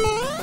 Bye.